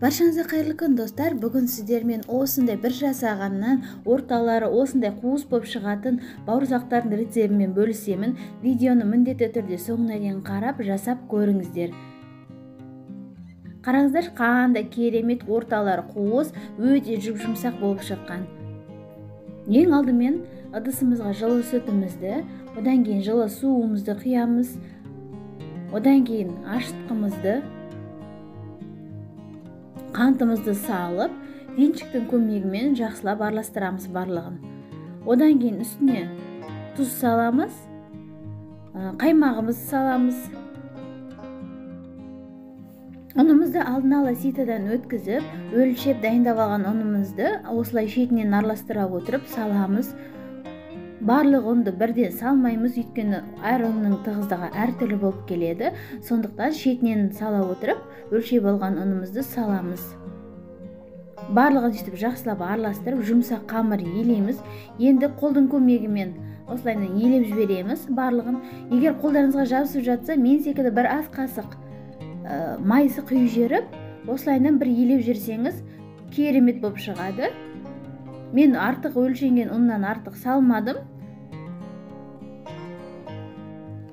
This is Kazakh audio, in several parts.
баршаңызға кайырлуу күн достор бүгүн сиздер менен осундай бир жасагандан орталары осундай кууз болуп чыгатын бауырсактардын рецептин менен бөлүшемин видеону мындетті түрдө соңуна чейин карап жасап көрүңүздөр караңыздар кандай керемет орталары кууз өтө жумшак болуп чыккан эң алдымен ыдысыбызга жылы сүтүбүздү одан кийин жылы суубузду куябыз одан кийин ашыткыбызды кантыбызды салып венчиктин көмөгү менен жакшылап аралаштырабыз баардыгын одан кийин үстүнө туз салабыз каймагыбызды салабыз унубузду алдын ала ситодан өткүзүп өлчөп дайындап алган унубузду осулай четинен аралаштыра отуруп салабыз баардык унду бирден салмайбыз өйткөнү ар ундун тыгыздыгы ар түрлүү болуп келеди сондуктан четинен сала отуруп өлчөп алган унубузду салабыз баардыгын ушинтип жакшылап аралаштырып жумшак камыр ээлейбиз энди колдун көмөгү менен осулай ээлеп жиберемиз баардыгын эгер колдоруңузга жабышып жатса мен секилүү бир аз касык э, майсы куюп жиберип осулайынан бир ээлеп жиберсеңиз керемет болуп чыгады мен артык өлчөнген ундан артык салмадым.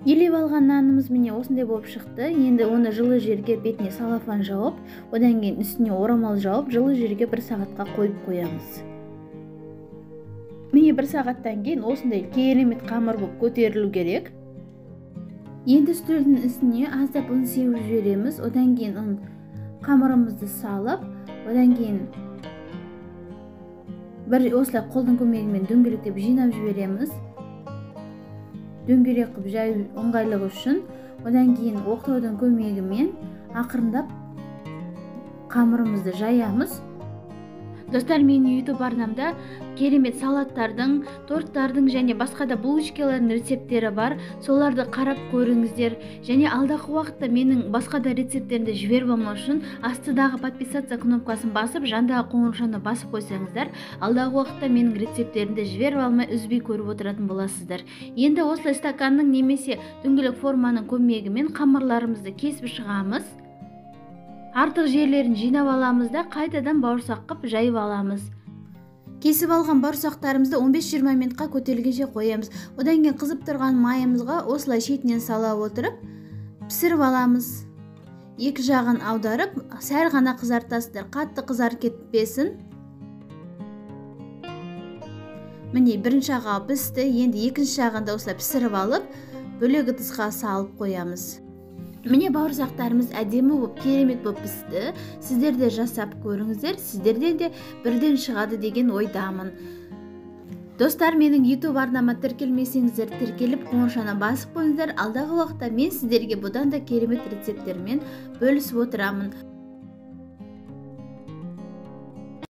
Ээлеп алган наныбыз міне осындай болуп чыкты енді оны жылы жерге бетине салафан жауып одан кийин үстүнө орамал жауып жылы жерге бир саатка коюп коебуз міне бир сааттан кийин осындай керемет камыр болуп көтөрүлүү керек. Енді үстөлдүн үстүнө аздап un сеуип жиберемиз одан кийин ун камырыбызды салып одан кийин бир осулай колдун көмөгү менен дөңгөлөктөп жыйнап жиберемиз дөңгөлөк кылып жаюу ыңгайлыгы үчүн одан кийин октоодун көмөгү менен акырындап камырыбызды достор менин ютуб арнамда керемет салаттардын торттардын және басқа да булочкалардын рецепттери бар. Соларды карап көрүңүздөр және алдыңкы убакытта менин басқа да рецепттеримди жиберип алмаш үчүн астыдагы подписаться кнопкасын басып жандагы коңгурушаны басып койсоңуздар алдагы убакытта менин рецепттеримди жиберип алмай үзбөй көрүп отуратын боласыздар. Енді осылай стакандын немесе дөңгөлөк форманын көмөгү менен камырларыбызды кесип чыгабыз артык жерлерин жыйнап алабыз да кайтадан бауырсак кылып жайып алган бауырсактарыбызды он беш жыйырма минутка көтөрүлгүнчө коебуз одан кийин кызып турган майыбызга осулай четинен сала отуруп пиширип алабыз эки жагын аударып сәл гана кызартасыздар катты кызарып кетпесин міне биринчи жагы пишти энди экинчи жагын да осулай пиширип алып бөлөк ыдыска салып коябыз міне бауырсактарыбыз әдемі болып керемет болып пісті. Сіздер де жасап көріңіздер сіздерден де бірден шығады деген ойдамын. Достар менің ютуб арнама тіркелмесеңіздер тіркеліп қоңыршаны басып қойыңыздар. Алдағы уақытта мен сіздерге бұдан да керемет рецепттермен бөлісіп отырамын.